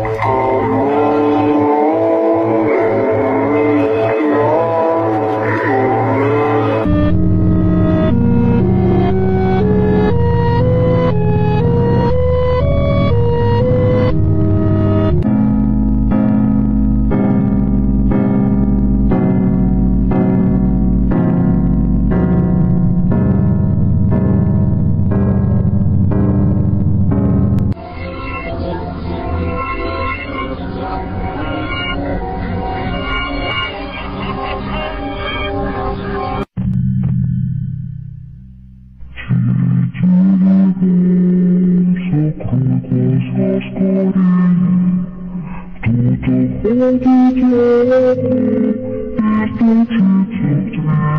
Música Tudo o que eu quero, estou te encontrando.